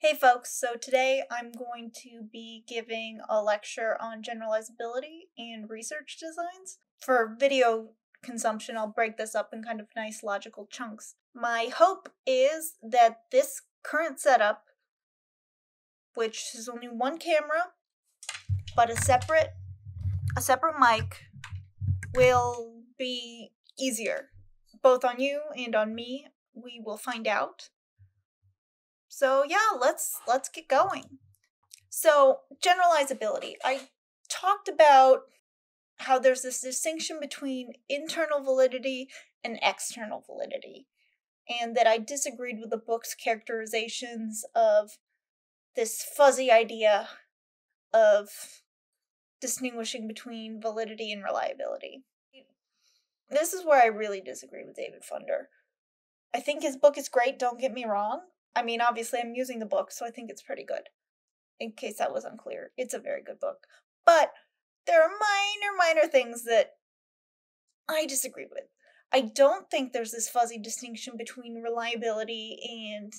Hey folks, so today I'm going to be giving a lecture on generalizability and research designs. For video consumption, I'll break this up in kind of nice logical chunks. My hope is that this current setup, which is only one camera, but a separate a separate mic, will be easier, both on you and on me. We will find out. So yeah, let's let's get going. So, generalizability. I talked about how there's this distinction between internal validity and external validity, and that I disagreed with the book's characterizations of this fuzzy idea of distinguishing between validity and reliability. This is where I really disagree with David Funder. I think his book is great, don't get me wrong, I mean, obviously, I'm using the book, so I think it's pretty good. In case that was unclear, it's a very good book. But there are minor, minor things that I disagree with. I don't think there's this fuzzy distinction between reliability and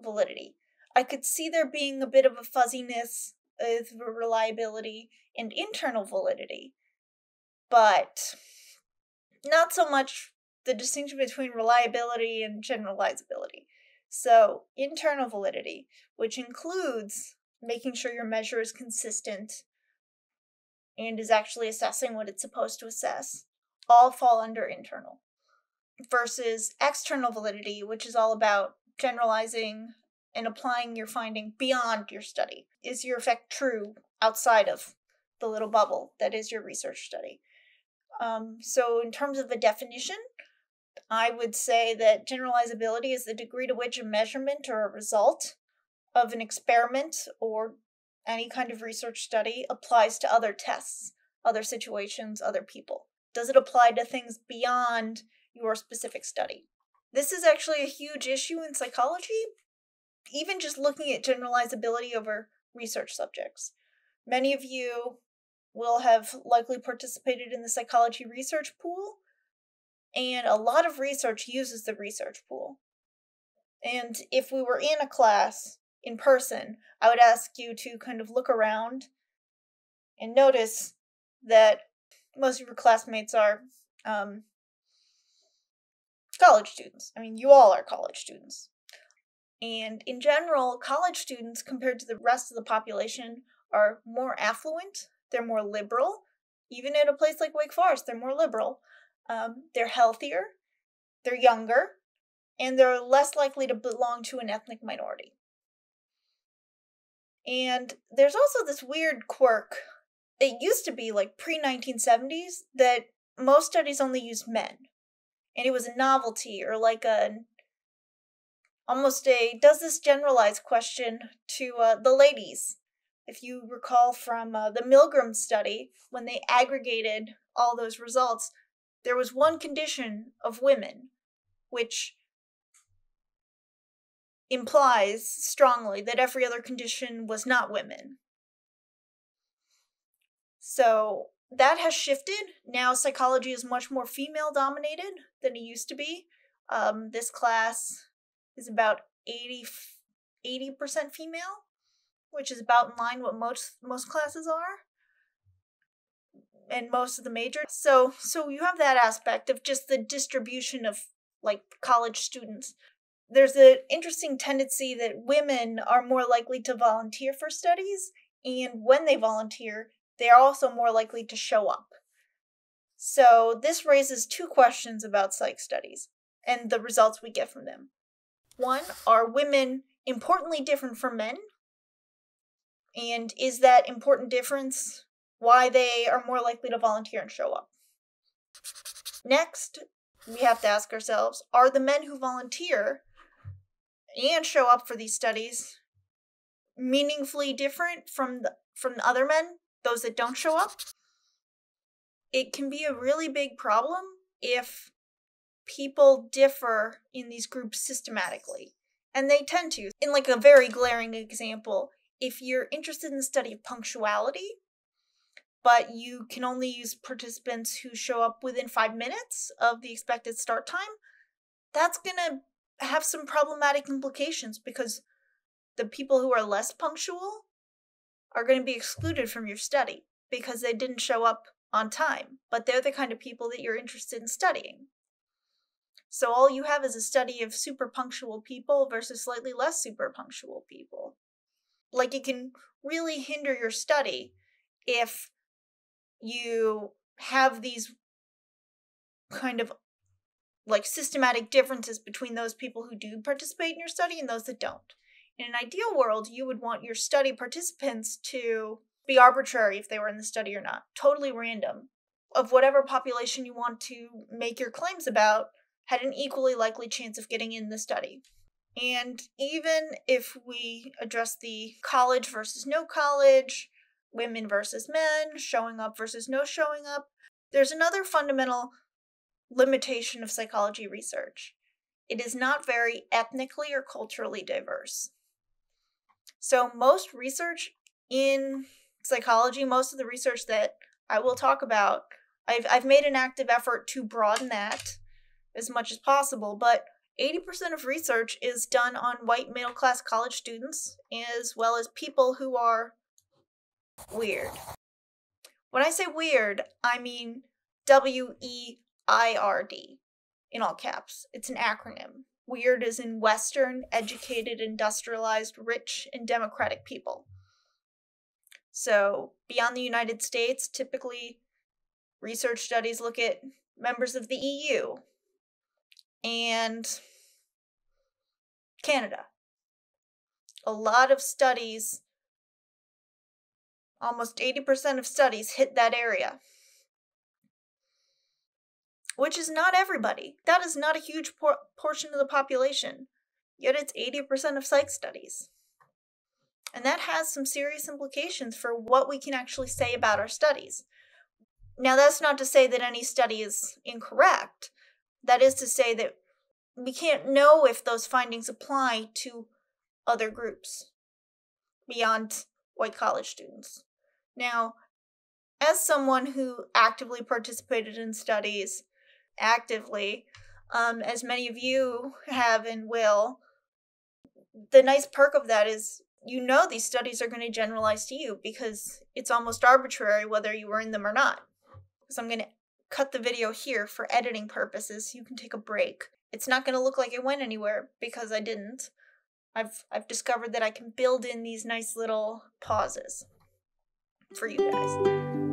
validity. I could see there being a bit of a fuzziness with reliability and internal validity, but not so much the distinction between reliability and generalizability. So, internal validity, which includes making sure your measure is consistent and is actually assessing what it's supposed to assess, all fall under internal. Versus external validity, which is all about generalizing and applying your finding beyond your study. Is your effect true outside of the little bubble that is your research study? Um, so, in terms of a definition, I would say that generalizability is the degree to which a measurement or a result of an experiment or any kind of research study applies to other tests, other situations, other people. Does it apply to things beyond your specific study? This is actually a huge issue in psychology, even just looking at generalizability over research subjects. Many of you will have likely participated in the psychology research pool and a lot of research uses the research pool. And if we were in a class in person, I would ask you to kind of look around and notice that most of your classmates are um, college students. I mean, you all are college students. And in general, college students, compared to the rest of the population, are more affluent, they're more liberal. Even at a place like Wake Forest, they're more liberal. Um, they're healthier, they're younger, and they're less likely to belong to an ethnic minority. And there's also this weird quirk. It used to be like pre 1970s that most studies only used men. And it was a novelty or like a almost a does this generalize question to uh, the ladies. If you recall from uh, the Milgram study, when they aggregated all those results, there was one condition of women, which implies strongly that every other condition was not women. So that has shifted. Now psychology is much more female dominated than it used to be. Um, this class is about 80 percent female, which is about in line what most most classes are and most of the majors. So so you have that aspect of just the distribution of like college students. There's an interesting tendency that women are more likely to volunteer for studies, and when they volunteer, they are also more likely to show up. So this raises two questions about psych studies and the results we get from them. One, are women importantly different from men? And is that important difference why they are more likely to volunteer and show up. Next, we have to ask ourselves are the men who volunteer and show up for these studies meaningfully different from the, from the other men, those that don't show up? It can be a really big problem if people differ in these groups systematically. And they tend to. In like a very glaring example, if you're interested in the study of punctuality, but you can only use participants who show up within five minutes of the expected start time, that's going to have some problematic implications because the people who are less punctual are going to be excluded from your study because they didn't show up on time, but they're the kind of people that you're interested in studying. So all you have is a study of super punctual people versus slightly less super punctual people. Like it can really hinder your study if you have these kind of like systematic differences between those people who do participate in your study and those that don't. In an ideal world, you would want your study participants to be arbitrary if they were in the study or not, totally random. Of whatever population you want to make your claims about, had an equally likely chance of getting in the study. And even if we address the college versus no college, women versus men, showing up versus no showing up, there's another fundamental limitation of psychology research. It is not very ethnically or culturally diverse. So, most research in psychology, most of the research that I will talk about, I've, I've made an active effort to broaden that as much as possible, but 80% of research is done on white middle class college students as well as people who are weird. When I say weird, I mean W E I R D in all caps. It's an acronym. Weird is in Western, educated, industrialized, rich, and democratic people. So, beyond the United States, typically research studies look at members of the EU and Canada. A lot of studies, almost 80% of studies, hit that area which is not everybody. That is not a huge por- portion of the population. Yet it's 80% of psych studies. And that has some serious implications for what we can actually say about our studies. Now, that's not to say that any study is incorrect. That is to say that we can't know if those findings apply to other groups beyond white college students. Now, as someone who actively participated in studies actively, um, as many of you have and will, the nice perk of that is you know these studies are going to generalize to you because it's almost arbitrary whether you were in them or not. So I'm going to cut the video here for editing purposes. You can take a break. It's not going to look like it went anywhere because I didn't. I've I've discovered that I can build in these nice little pauses for you guys.